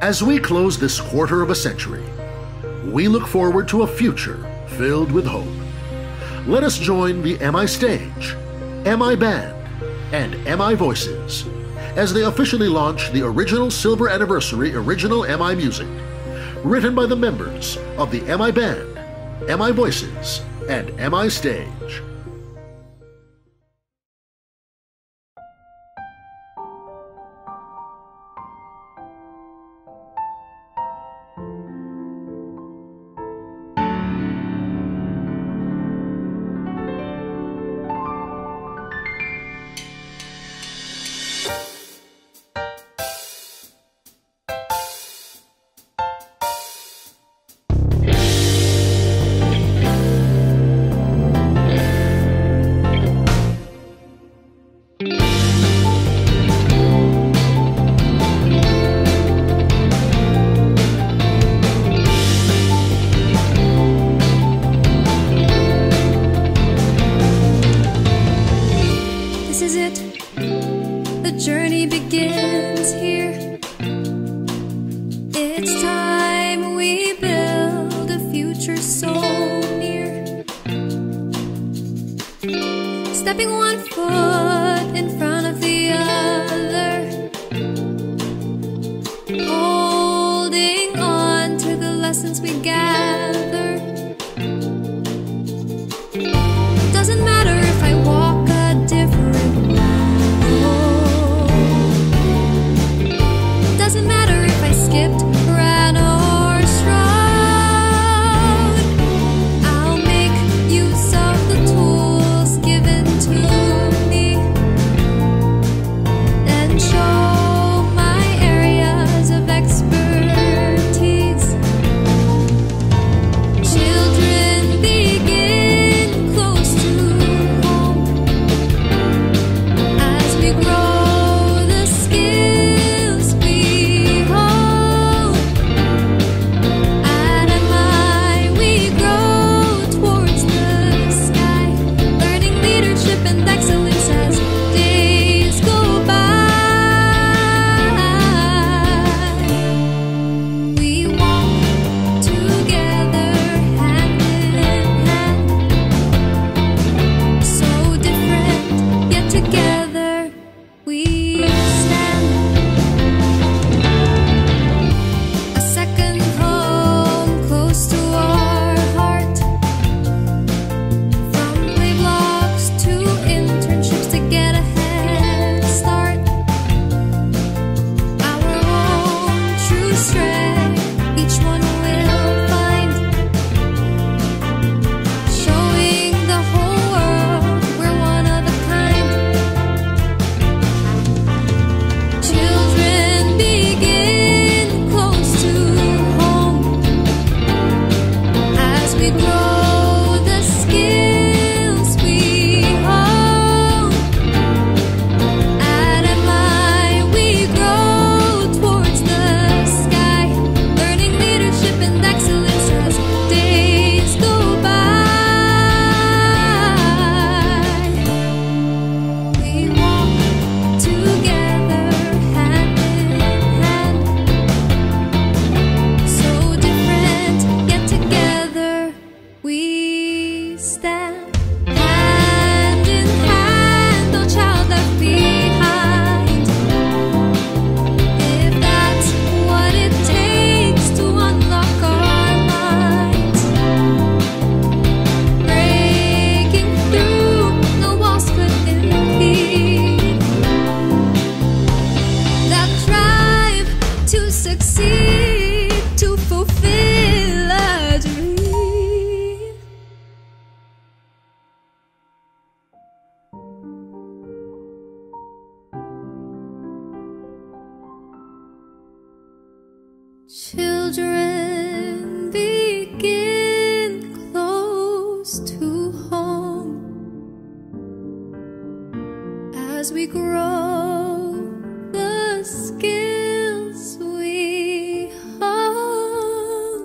As we close this quarter of a century, we look forward to a future filled with hope. Let us join the MI Stage, MI Band, and MI Voices as they officially launch the original Silver Anniversary Original MI Music, written by the members of the MI Band, MI Voices, and MI Stage. It's time we build a future so near. Stepping one foot. Children begin close to home as we grow the skills we own.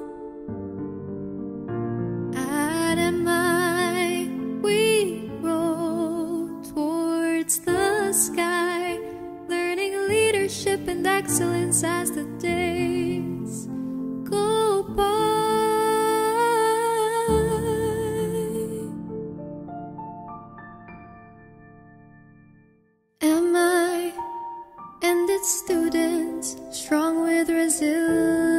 At MI we roll towards the sky, learning leadership and excellence as the day. Students, strong with resilience.